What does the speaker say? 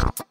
out.